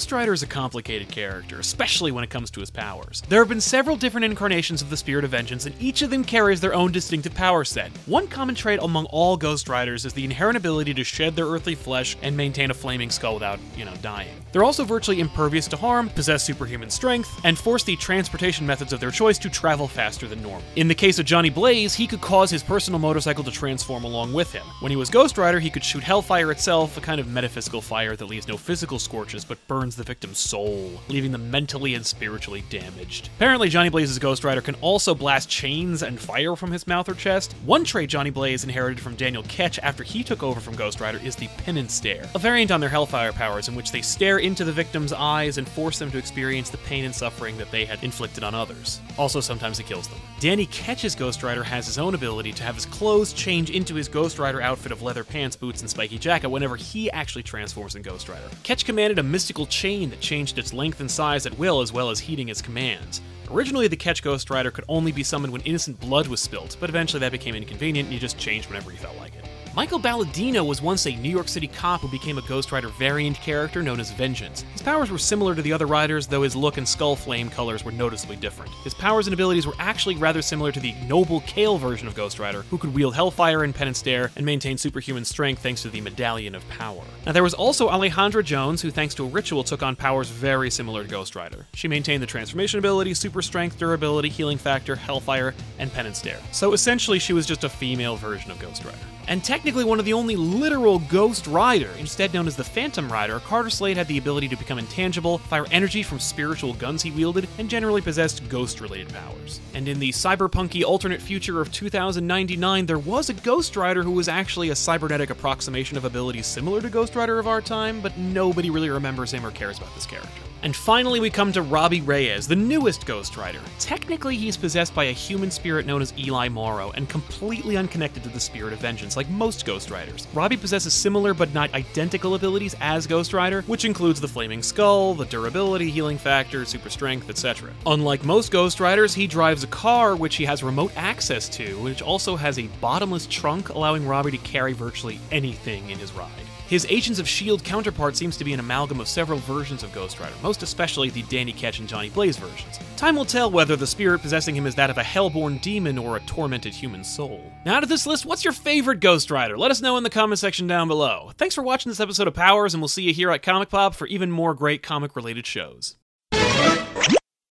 Ghost Rider is a complicated character, especially when it comes to his powers. There have been several different incarnations of the Spirit of Vengeance, and each of them carries their own distinctive power set. One common trait among all Ghost Riders is the inherent ability to shed their earthly flesh and maintain a flaming skull without, you know, dying. They're also virtually impervious to harm, possess superhuman strength, and force the transportation methods of their choice to travel faster than normal. In the case of Johnny Blaze, he could cause his personal motorcycle to transform along with him. When he was Ghost Rider, he could shoot Hellfire itself, a kind of metaphysical fire that leaves no physical scorches but burns the victim's soul, leaving them mentally and spiritually damaged. Apparently, Johnny Blaze's Ghost Rider can also blast chains and fire from his mouth or chest. One trait Johnny Blaze inherited from Daniel Ketch after he took over from Ghost Rider is the penance stare, a variant on their Hellfire powers in which they stare into the victim's eyes and force them to experience the pain and suffering that they had inflicted on others. Also, sometimes it kills them. Danny Ketch's Ghost Rider has his own ability to have his clothes change into his Ghost Rider outfit of leather pants, boots, and spiky jacket whenever he actually transforms in Ghost Rider. Ketch commanded a mystical chain that changed its length and size at will as well as heeding its commands. Originally, the Ketch Ghost Rider could only be summoned when innocent blood was spilt, but eventually that became inconvenient and you just changed whenever you felt like it. Michael Badilino was once a New York City cop who became a Ghost Rider variant character known as Vengeance. His powers were similar to the other riders, though his look and skull flame colors were noticeably different. His powers and abilities were actually rather similar to the Noble Kale version of Ghost Rider, who could wield Hellfire and Penance Stare and maintain superhuman strength thanks to the Medallion of Power. Now, there was also Alejandra Jones, who thanks to a ritual took on powers very similar to Ghost Rider. She maintained the transformation ability, super strength, durability, healing factor, Hellfire, and Penance Stare. So essentially, she was just a female version of Ghost Rider and technically one of the only literal Ghost Rider. Instead known as the Phantom Rider, Carter Slade had the ability to become intangible, fire energy from spiritual guns he wielded, and generally possessed ghost related powers. And in the cyberpunky alternate future of 2099, there was a Ghost Rider who was actually a cybernetic approximation of abilities similar to Ghost Rider of our time, but nobody really remembers him or cares about this character. And finally, we come to Robbie Reyes, the newest Ghost Rider. Technically, he's possessed by a human spirit known as Eli Morrow, and completely unconnected to the Spirit of Vengeance, like most Ghost Riders. Robbie possesses similar but not identical abilities as Ghost Rider, which includes the Flaming Skull, the durability, healing factor, super strength, etc. Unlike most Ghost Riders, he drives a car which he has remote access to, which also has a bottomless trunk, allowing Robbie to carry virtually anything in his ride. His Agents of S.H.I.E.L.D. counterpart seems to be an amalgam of several versions of Ghost Rider, most especially the Danny Ketch and Johnny Blaze versions. Time will tell whether the spirit possessing him is that of a hellborn demon or a tormented human soul. Now, out of this list, what's your favorite Ghost Rider? Let us know in the comment section down below. Thanks for watching this episode of Powers, and we'll see you here at Comic Pop for even more great comic related shows.